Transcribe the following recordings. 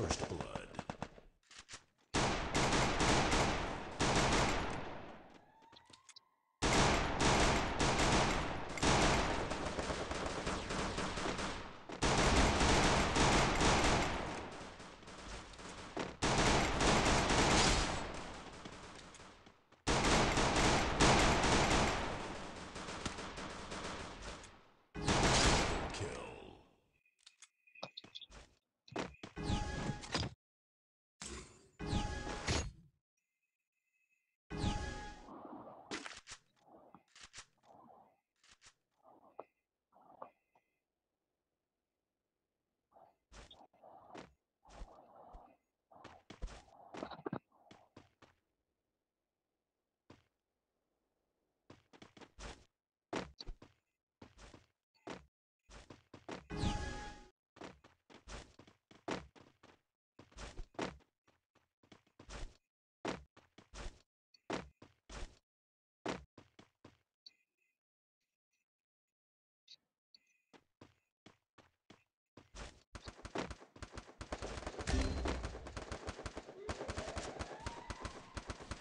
First blood.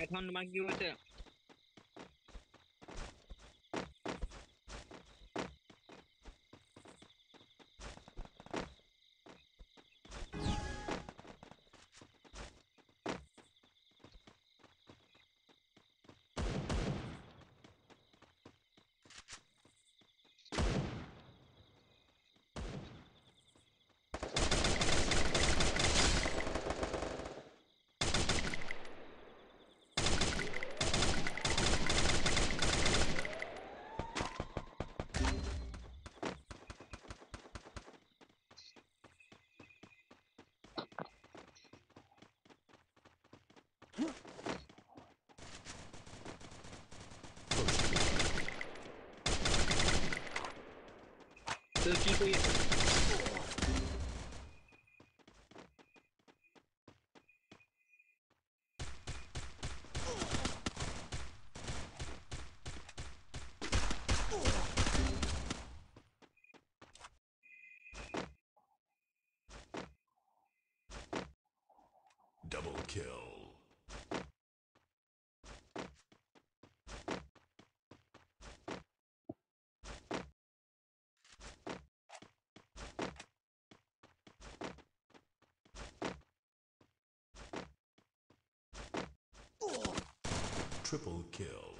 এখন তোমার কি হচ্ছে So people. Double kill. Triple kill.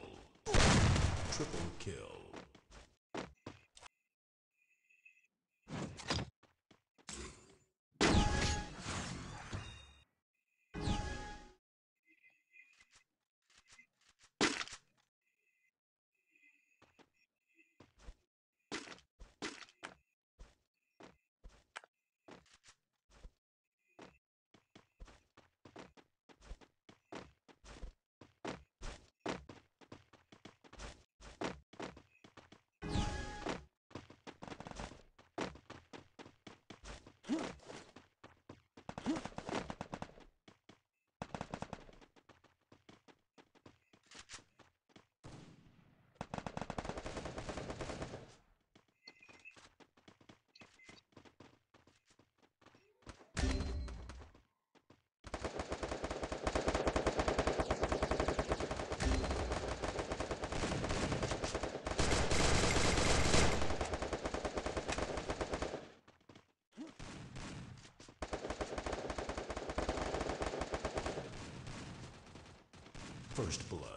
Kill. Huh. First blood.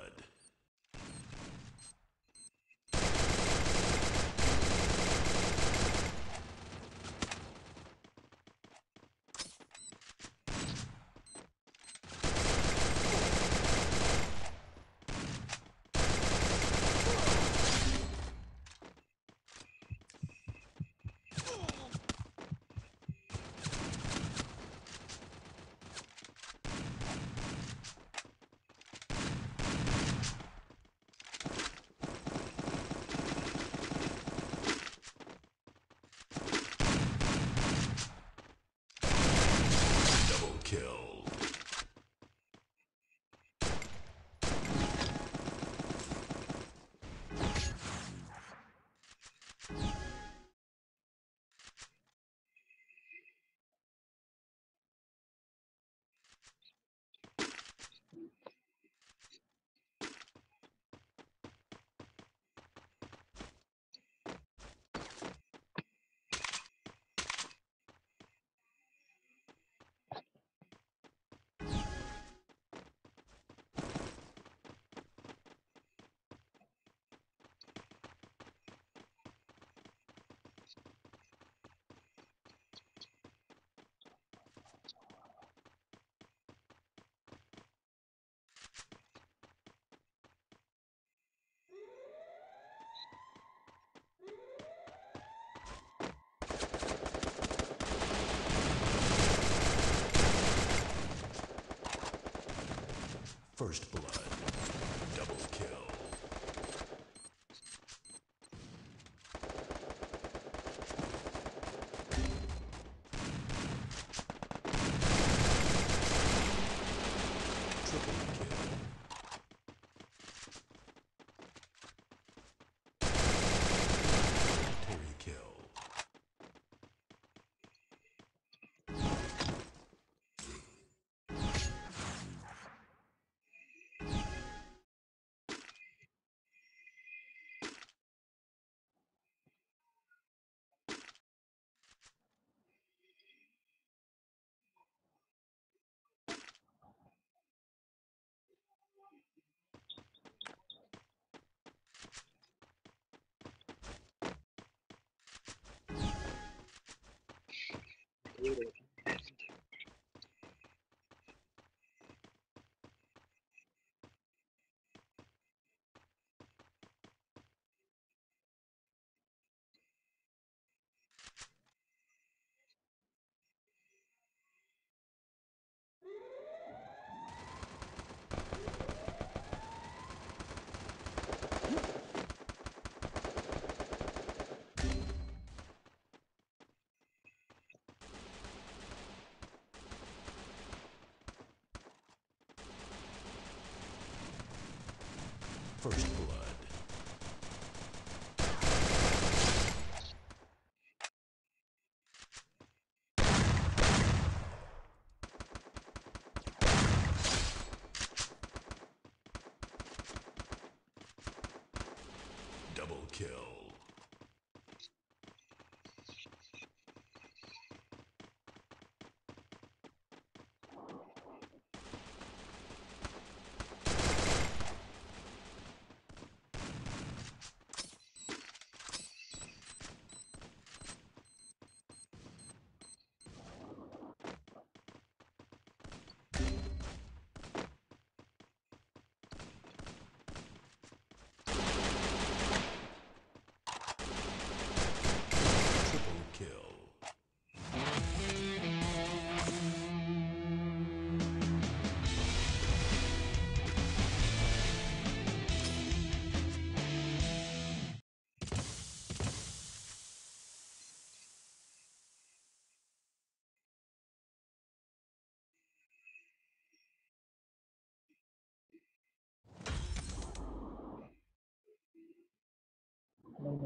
Double kill. First blood. reading First blood.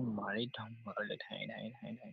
Mở lại thầy thầy thầy thầy